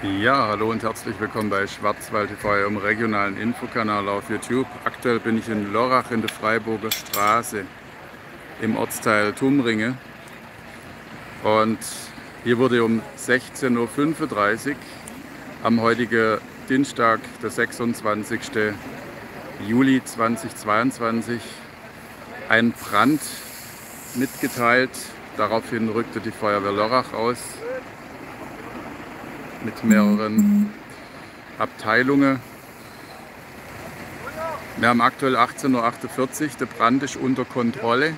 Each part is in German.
Ja, hallo und herzlich willkommen bei Schwarzwald TV, eurem regionalen Infokanal auf YouTube. Aktuell bin ich in Lorach in der Freiburger Straße im Ortsteil Tumringe. Und hier wurde um 16.35 Uhr am heutigen Dienstag, der 26. Juli 2022, ein Brand mitgeteilt. Daraufhin rückte die Feuerwehr Lorach aus mit mehreren Abteilungen. Wir haben aktuell 18.48 Uhr, der Brand ist unter Kontrolle.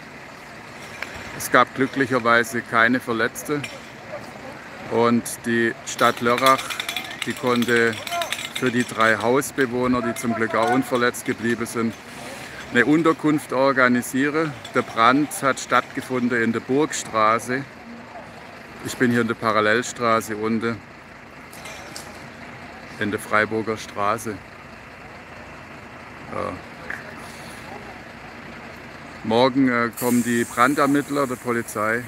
Es gab glücklicherweise keine Verletzte und die Stadt Lörrach, die konnte für die drei Hausbewohner, die zum Glück auch unverletzt geblieben sind, eine Unterkunft organisieren. Der Brand hat stattgefunden in der Burgstraße. Ich bin hier in der Parallelstraße unten in der Freiburger Straße. Ja. Morgen äh, kommen die Brandermittler der Polizei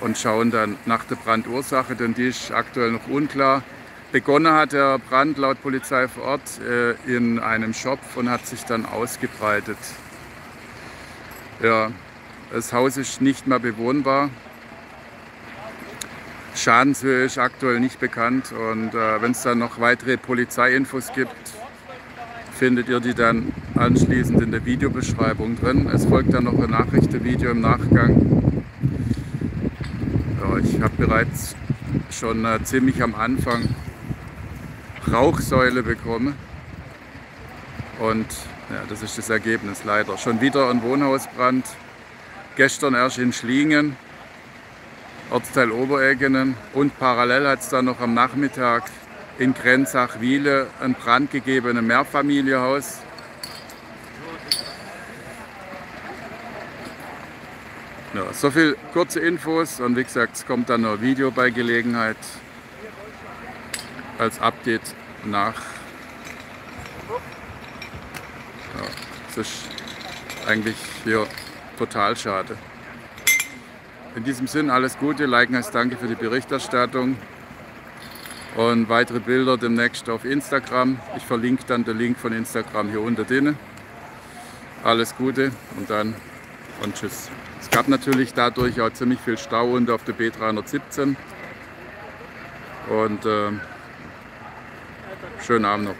und schauen dann nach der Brandursache, denn die ist aktuell noch unklar. Begonnen hat der Brand laut Polizei vor Ort äh, in einem Shop und hat sich dann ausgebreitet. Ja, das Haus ist nicht mehr bewohnbar. Schadenshöhe ist aktuell nicht bekannt und äh, wenn es dann noch weitere Polizeiinfos gibt, findet ihr die dann anschließend in der Videobeschreibung drin. Es folgt dann noch ein Nachrichtenvideo im Nachgang. Ja, ich habe bereits schon äh, ziemlich am Anfang Rauchsäule bekommen und ja, das ist das Ergebnis leider. Schon wieder ein Wohnhausbrand, gestern erst in Schlingen Ortsteil Obereggenen. Und parallel hat es dann noch am Nachmittag in Grenzach-Wiele einen Brand gegeben, ein Mehrfamilienhaus. Ja, so viel kurze Infos und wie gesagt, es kommt dann noch ein Video bei Gelegenheit als Update nach. Ja, das ist eigentlich hier total schade. In diesem Sinn alles Gute, Liken als Danke für die Berichterstattung und weitere Bilder demnächst auf Instagram. Ich verlinke dann den Link von Instagram hier unter denen. Alles Gute und dann und tschüss. Es gab natürlich dadurch auch ziemlich viel Stau unter auf der B317 und äh, schönen Abend noch.